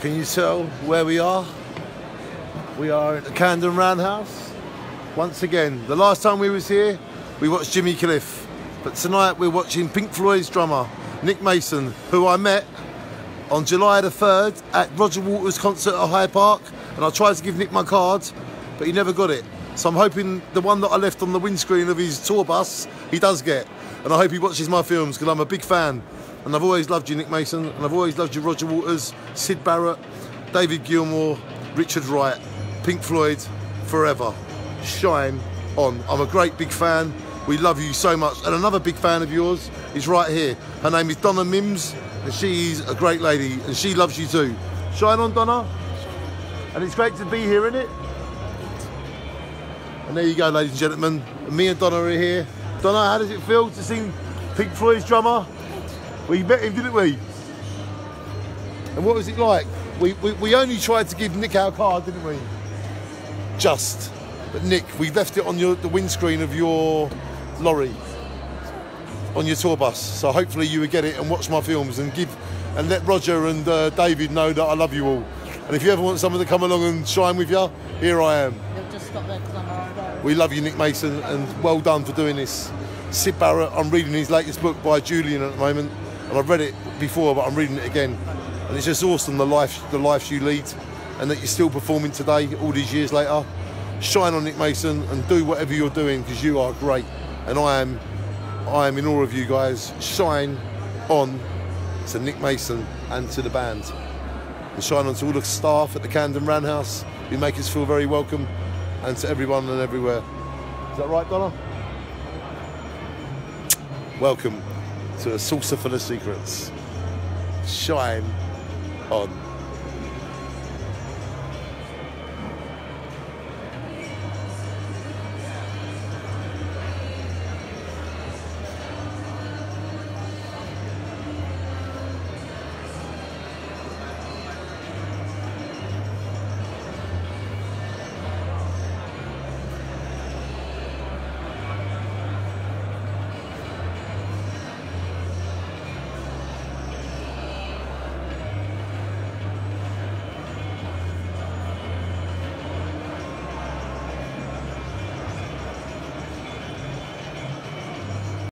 Can you tell where we are? We are at the Camden Roundhouse. Once again, the last time we was here, we watched Jimmy Cliff. But tonight we're watching Pink Floyd's drummer, Nick Mason, who I met on July the 3rd at Roger Waters' concert at Hyde Park. And I tried to give Nick my card, but he never got it. So I'm hoping the one that I left on the windscreen of his tour bus, he does get. And I hope he watches my films because I'm a big fan. And I've always loved you, Nick Mason, and I've always loved you, Roger Waters, Syd Barrett, David Gilmour, Richard Wright, Pink Floyd, forever. Shine on. I'm a great big fan. We love you so much. And another big fan of yours is right here. Her name is Donna Mims, and she's a great lady, and she loves you too. Shine on, Donna. And it's great to be here, isn't it? And there you go, ladies and gentlemen. Me and Donna are here. Donna, how does it feel to sing Pink Floyd's drummer? We met him, didn't we? And what was it like? We, we, we only tried to give Nick our card, didn't we? Just. But Nick, we left it on your, the windscreen of your lorry on your tour bus. So hopefully you would get it and watch my films and give and let Roger and uh, David know that I love you all. And if you ever want someone to come along and shine with you, here I am. They'll just stop there because I'm around We love you, Nick Mason, and well done for doing this. Syd Barrett, I'm reading his latest book by Julian at the moment, and I've read it before, but I'm reading it again. And it's just awesome the life, the life you lead, and that you're still performing today, all these years later. Shine on Nick Mason and do whatever you're doing because you are great, and I am, I am in awe of you guys. Shine on to Nick Mason and to the band, and shine on to all the staff at the Camden Roundhouse who make us feel very welcome, and to everyone and everywhere. Is that right, Donna? Welcome to a saucer full of secrets. Shine on.